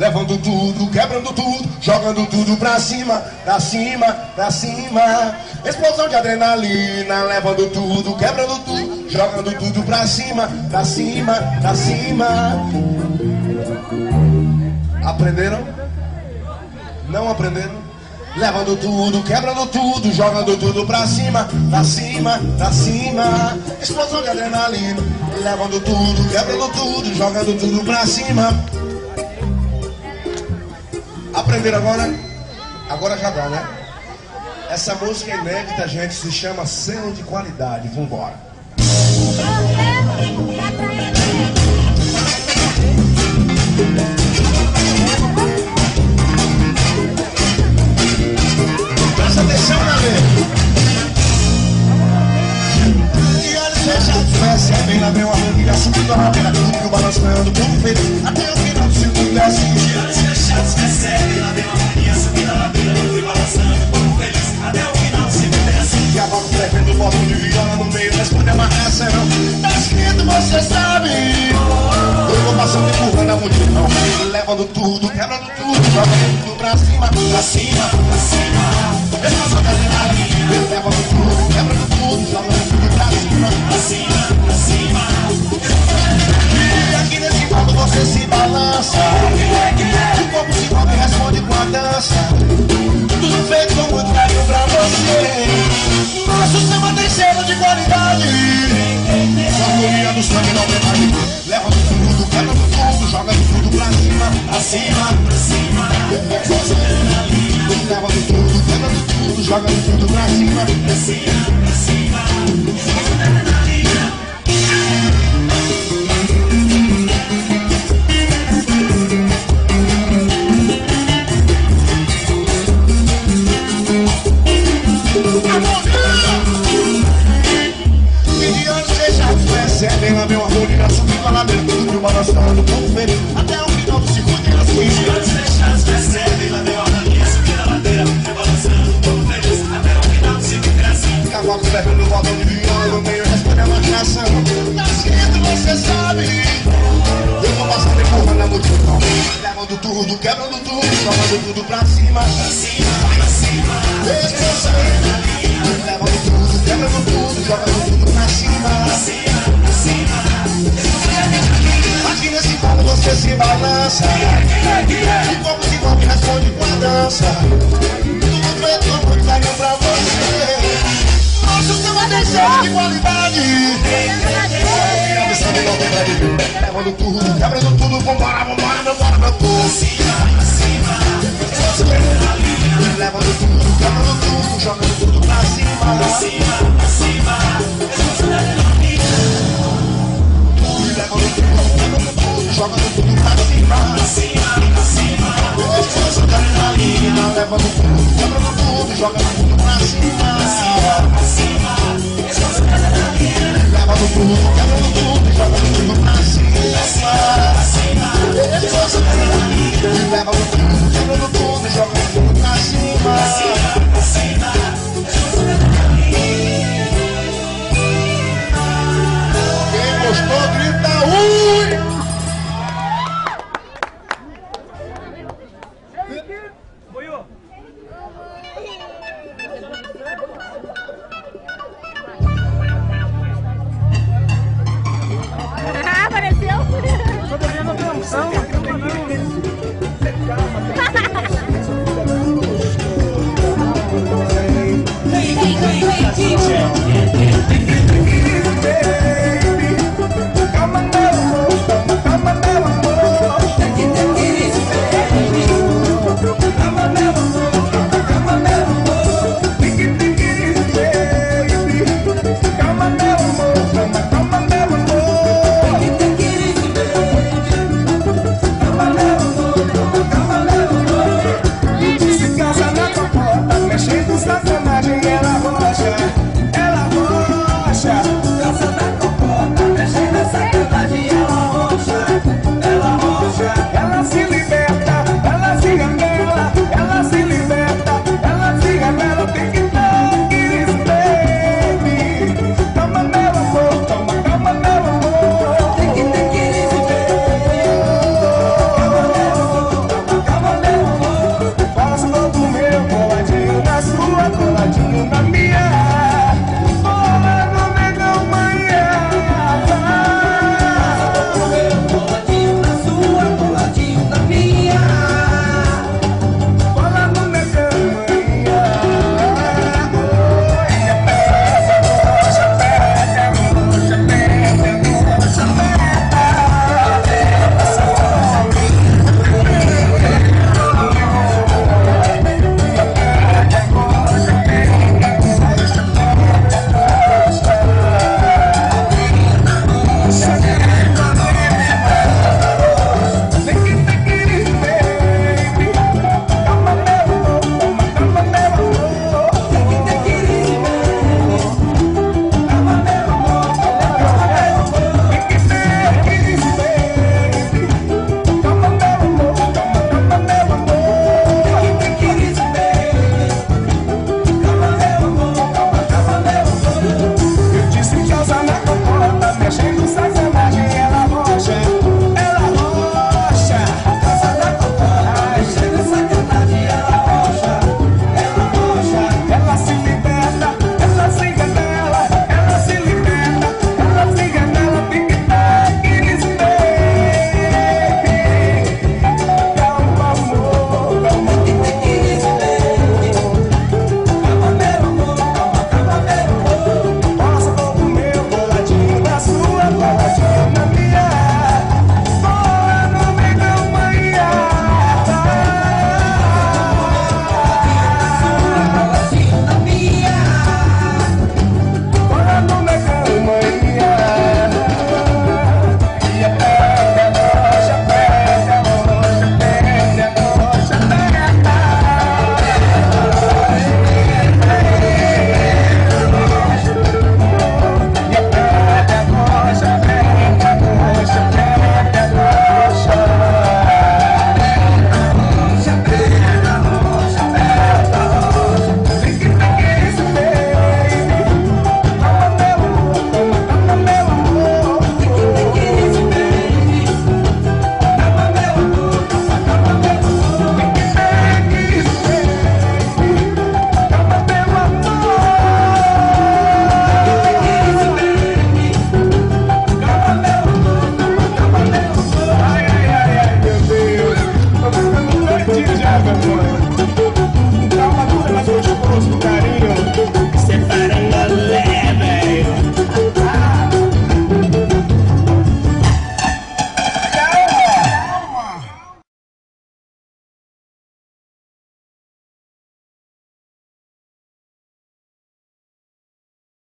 levando tudo, quebrando tudo, jogando tudo pra cima, pra cima, pra cima. Explosão de adrenalina, levando tudo, quebrando tudo, jogando tudo pra cima, pra cima, pra cima. Aprenderam? Não aprenderam? Levando tudo, quebrando tudo, jogando tudo pra cima, pra cima, pra cima. Explosão de adrenalina, levando tudo, quebrando tudo, jogando tudo pra cima. Aprenderam agora? Agora já dá, né? Essa música é inédita, gente, se chama Selo de Qualidade. Vambora. Presta atenção, galera. E olhos fechados, percebem lá vem uma amiga subindo a ladeira, tudo balançando, como feliz, até o final do segundo desce. De olhos fechados, percebe lá vem uma amiga subindo a ladeira, tudo balançando, como feliz, até o final do tremendo, bota de viola no meio, responde a marcação. Tá escrito, você sabe. Eu vou passando empurrando a multidão, levando tudo, quebrando tudo, jogando tudo pra cima, pra cima, cima. Levando tudo, quebrando tudo, jogando tudo Pra cima, pra cima. Cima. Pra cima, pra cima. Leva tudo, quebra tudo, joga tudo pra cima. Pra cima, pra cima. E fechados percebem lá meu amor subindo a ladeira Tudo balançando como feliz Até o final do segundo e assim De olhos fechados, percebe lá tudo balançando, como feliz, até o quebrando tudo Jogando tudo pra cima Pra cima, pra cima. Explosão balança O corpo se move e responde com a dança. Tudo feito muito carinho pra você. Nosso samba tem selo de qualidade. Pra ninguém. Levando tudo, quebrando tudo. Vambora, vambora, vambora, meu povo Pra cima, Levando tudo, quebrando tudo. Jogando tudo pra cima. Cima, pra cima. Levando tudo, quebrando tudo. Jogando tudo pra cima Pra cima, pra cima. Explosão de adrenalina Levando tudo, quebrando tudo Jogando tudo pra cima Pra cima. Levando tudo, quebrando